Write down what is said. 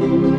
you.